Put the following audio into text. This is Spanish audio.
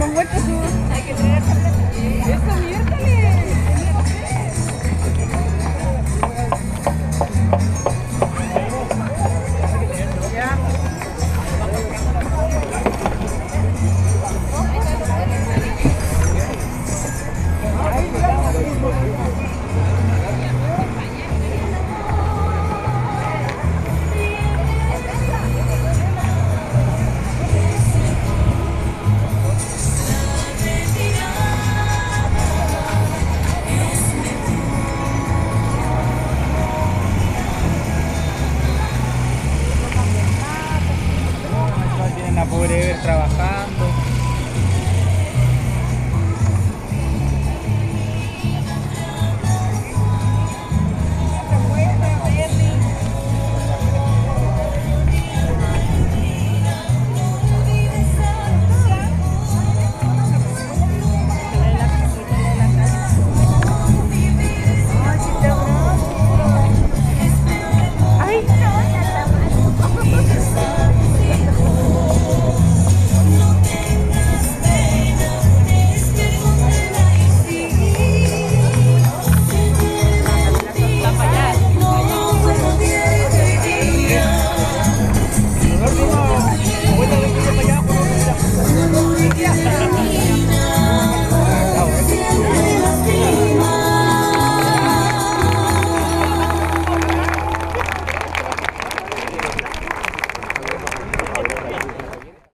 我们ง Vienen a poder trabajando.